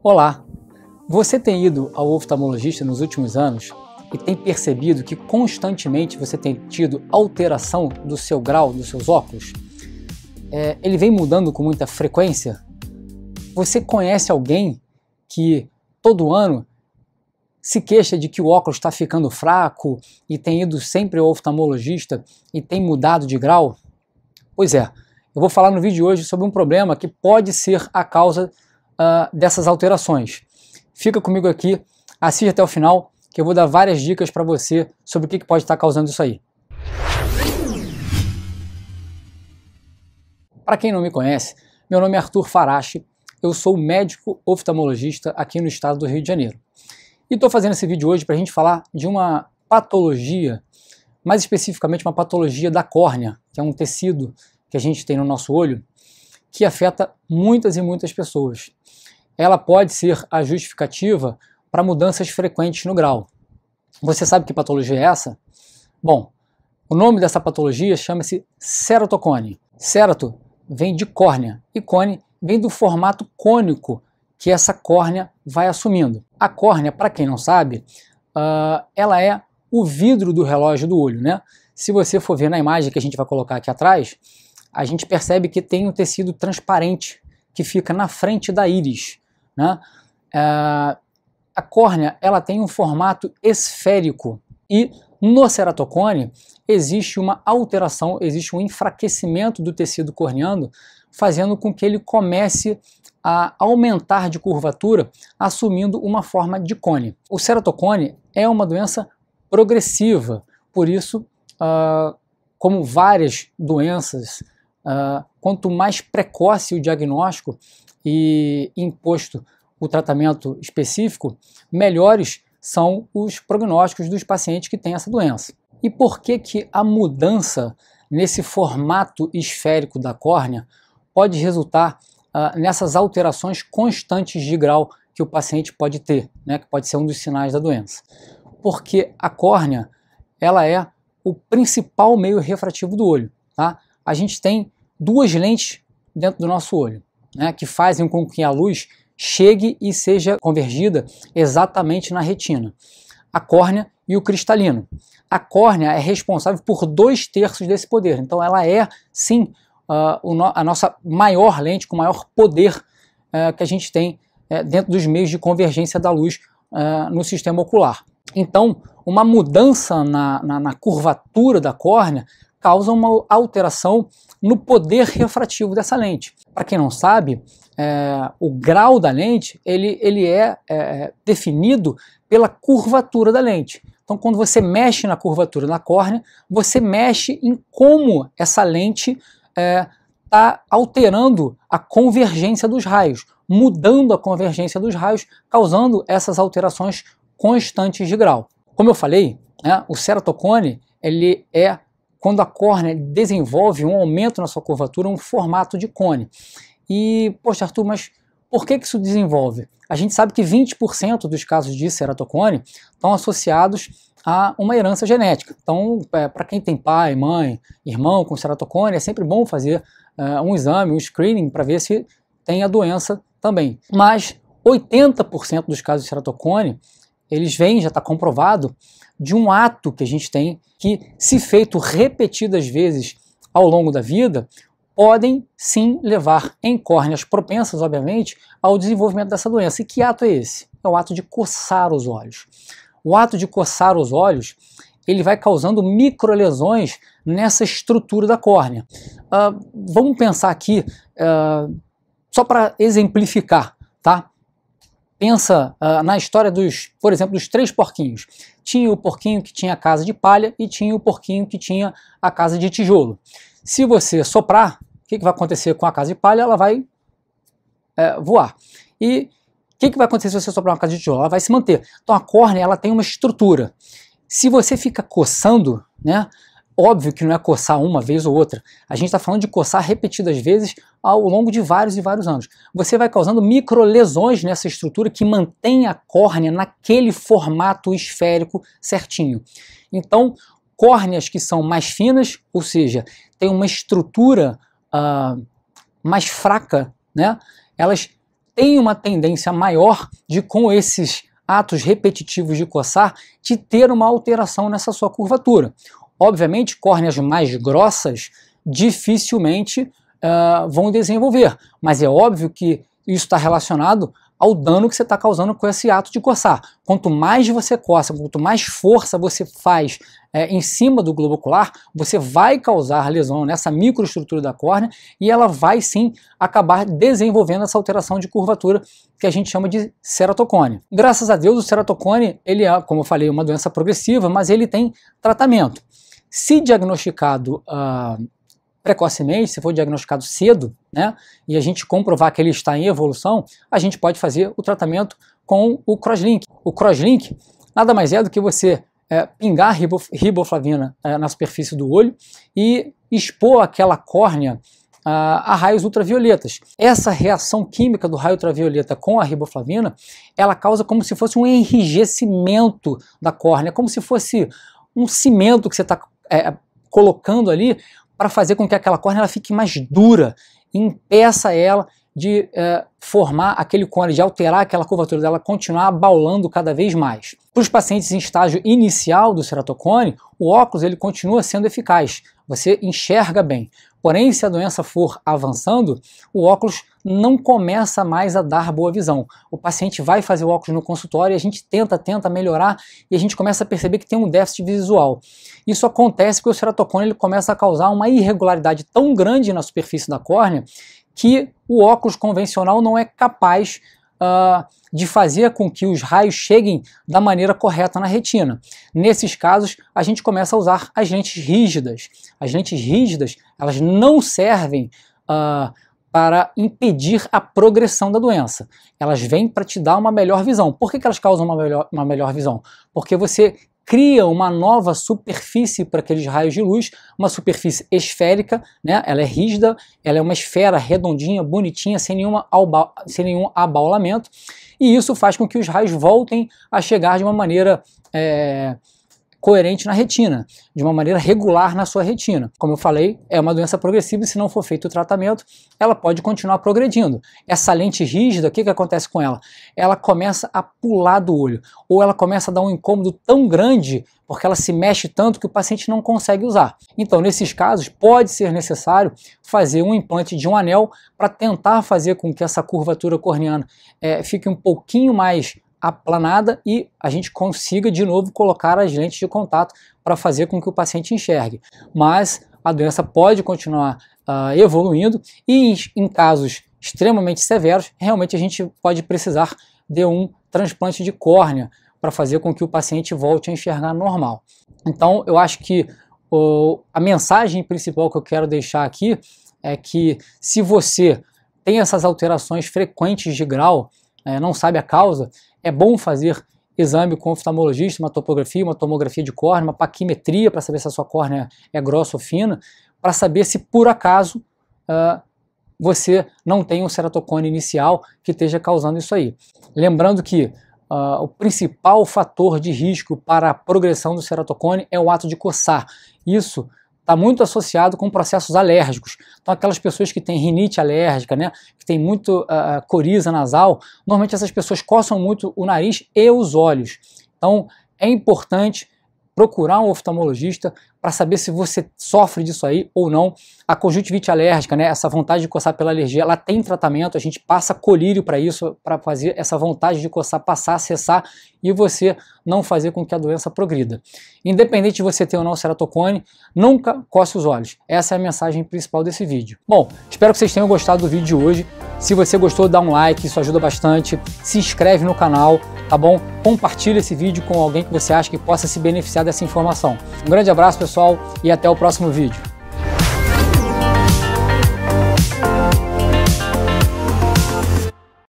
Olá! Você tem ido ao oftalmologista nos últimos anos e tem percebido que constantemente você tem tido alteração do seu grau dos seus óculos? É, ele vem mudando com muita frequência? Você conhece alguém que todo ano se queixa de que o óculos está ficando fraco e tem ido sempre ao oftalmologista e tem mudado de grau? Pois é, eu vou falar no vídeo de hoje sobre um problema que pode ser a causa uh, dessas alterações. Fica comigo aqui, assista até o final, que eu vou dar várias dicas para você sobre o que, que pode estar causando isso aí. Para quem não me conhece, meu nome é Arthur Farache, eu sou médico oftalmologista aqui no estado do Rio de Janeiro. E estou fazendo esse vídeo hoje para a gente falar de uma patologia, mais especificamente uma patologia da córnea, que é um tecido que a gente tem no nosso olho, que afeta muitas e muitas pessoas. Ela pode ser a justificativa para mudanças frequentes no grau. Você sabe que patologia é essa? Bom, o nome dessa patologia chama-se ceratocone. Cerato vem de córnea e cone vem do formato cônico que essa córnea vai assumindo. A córnea, para quem não sabe, uh, ela é o vidro do relógio do olho, né? Se você for ver na imagem que a gente vai colocar aqui atrás, a gente percebe que tem um tecido transparente que fica na frente da íris. Né? É, a córnea ela tem um formato esférico e no ceratocone existe uma alteração, existe um enfraquecimento do tecido corneano, fazendo com que ele comece a aumentar de curvatura, assumindo uma forma de cone. O ceratocone é uma doença progressiva, por isso, uh, como várias doenças Uh, quanto mais precoce o diagnóstico e imposto o tratamento específico, melhores são os prognósticos dos pacientes que têm essa doença. E por que, que a mudança nesse formato esférico da córnea pode resultar uh, nessas alterações constantes de grau que o paciente pode ter, né, que pode ser um dos sinais da doença? Porque a córnea ela é o principal meio refrativo do olho. Tá? A gente tem duas lentes dentro do nosso olho, né, que fazem com que a luz chegue e seja convergida exatamente na retina, a córnea e o cristalino. A córnea é responsável por dois terços desse poder, então ela é sim uh, a nossa maior lente, com maior poder uh, que a gente tem uh, dentro dos meios de convergência da luz uh, no sistema ocular. Então, uma mudança na, na, na curvatura da córnea causa uma alteração no poder refrativo dessa lente. Para quem não sabe, é, o grau da lente ele, ele é, é, definido pela curvatura da lente. Então, quando você mexe na curvatura da córnea, você mexe em como essa lente está é, tá alterando a convergência dos raios, mudando a convergência dos raios, causando essas alterações constantes de grau. Como eu falei, né, o ceratocone ele é quando a córnea desenvolve um aumento na sua curvatura, um formato de cone. E, poxa, Arthur, mas por que, que isso desenvolve? A gente sabe que 20% dos casos de ceratocone estão associados a uma herança genética. Então, é, para quem tem pai, mãe, irmão com ceratocone, é sempre bom fazer é, um exame, um screening para ver se tem a doença também. Mas 80% dos casos de ceratocone, eles vêm, já está comprovado, de um ato que a gente tem que, se feito repetidas vezes ao longo da vida, podem sim levar em córneas propensas, obviamente, ao desenvolvimento dessa doença. E que ato é esse? É o ato de coçar os olhos. O ato de coçar os olhos ele vai causando microlesões nessa estrutura da córnea. Uh, vamos pensar aqui, uh, só para exemplificar, tá? Pensa uh, na história dos, por exemplo, dos três porquinhos. Tinha o porquinho que tinha a casa de palha e tinha o porquinho que tinha a casa de tijolo. Se você soprar, o que, que vai acontecer com a casa de palha? Ela vai é, voar. E o que, que vai acontecer se você soprar uma casa de tijolo? Ela vai se manter. Então a córnea ela tem uma estrutura. Se você fica coçando, né, Óbvio que não é coçar uma vez ou outra. A gente está falando de coçar repetidas vezes ao longo de vários e vários anos. Você vai causando microlesões nessa estrutura que mantém a córnea naquele formato esférico certinho. Então, córneas que são mais finas, ou seja, têm uma estrutura uh, mais fraca, né? elas tem uma tendência maior de, com esses atos repetitivos de coçar, de ter uma alteração nessa sua curvatura. Obviamente, córneas mais grossas dificilmente uh, vão desenvolver, mas é óbvio que isso está relacionado ao dano que você está causando com esse ato de coçar. Quanto mais você coça, quanto mais força você faz é, em cima do globo ocular, você vai causar lesão nessa microestrutura da córnea e ela vai sim acabar desenvolvendo essa alteração de curvatura que a gente chama de ceratocone. Graças a Deus, o ceratocone, ele é, como eu falei, uma doença progressiva, mas ele tem tratamento. Se diagnosticado uh, precocemente, se for diagnosticado cedo, né, e a gente comprovar que ele está em evolução, a gente pode fazer o tratamento com o crosslink. O crosslink nada mais é do que você é, pingar riboflavina é, na superfície do olho e expor aquela córnea a, a raios ultravioletas. Essa reação química do raio ultravioleta com a riboflavina, ela causa como se fosse um enrijecimento da córnea, como se fosse um cimento que você está é, colocando ali para fazer com que aquela córnea ela fique mais dura, impeça ela de é, formar aquele cone, de alterar aquela curvatura dela, continuar abaulando cada vez mais. Para os pacientes em estágio inicial do ceratocone, o óculos ele continua sendo eficaz, você enxerga bem. Porém, se a doença for avançando, o óculos não começa mais a dar boa visão. O paciente vai fazer o óculos no consultório e a gente tenta, tenta melhorar e a gente começa a perceber que tem um déficit visual. Isso acontece porque o ceratocone ele começa a causar uma irregularidade tão grande na superfície da córnea que o óculos convencional não é capaz uh, de fazer com que os raios cheguem da maneira correta na retina. Nesses casos, a gente começa a usar as lentes rígidas. As lentes rígidas, elas não servem uh, para impedir a progressão da doença. Elas vêm para te dar uma melhor visão. Por que, que elas causam uma melhor, uma melhor visão? Porque você cria uma nova superfície para aqueles raios de luz, uma superfície esférica, né? ela é rígida, ela é uma esfera redondinha, bonitinha, sem, nenhuma sem nenhum abaulamento, e isso faz com que os raios voltem a chegar de uma maneira é, coerente na retina, de uma maneira regular na sua retina. Como eu falei, é uma doença progressiva e se não for feito o tratamento, ela pode continuar progredindo. Essa lente rígida, o que, que acontece com ela? Ela começa a pular do olho, ou ela começa a dar um incômodo tão grande porque ela se mexe tanto que o paciente não consegue usar. Então, nesses casos, pode ser necessário fazer um implante de um anel para tentar fazer com que essa curvatura corneana é, fique um pouquinho mais aplanada e a gente consiga de novo colocar as lentes de contato para fazer com que o paciente enxergue. Mas a doença pode continuar uh, evoluindo e em, casos extremamente severos, realmente a gente pode precisar de um transplante de córnea para fazer com que o paciente volte a enxergar normal. Então, eu acho que uh, a mensagem principal que eu quero deixar aqui é que se você tem essas alterações frequentes de grau, é, não sabe a causa, é bom fazer exame com oftalmologista, uma topografia, uma tomografia de córnea, uma paquimetria para saber se a sua córnea é grossa ou fina, para saber se por acaso uh, você não tem um ceratocone inicial que esteja causando isso aí. Lembrando que uh, o principal fator de risco para a progressão do ceratocone é o ato de coçar. Isso está muito associado com processos alérgicos. Então, aquelas pessoas que têm rinite alérgica, né, que tem muito uh, coriza nasal, normalmente essas pessoas coçam muito o nariz e os olhos. Então, é importante procurar um oftalmologista para saber se você sofre disso aí ou não. A conjuntivite alérgica, né, essa vontade de coçar pela alergia, ela tem tratamento, a gente passa colírio para isso, para fazer essa vontade de coçar passar cessar e você não fazer com que a doença progrida. Independente de você ter ou não ceratocone, nunca coce os olhos. Essa é a mensagem principal desse vídeo. Bom, espero que vocês tenham gostado do vídeo de hoje. Se você gostou, dá um like, isso ajuda bastante. Se inscreve no canal, tá bom? Compartilha esse vídeo com alguém que você acha que possa se beneficiar dessa informação. Um grande abraço, pessoal, e até o próximo vídeo.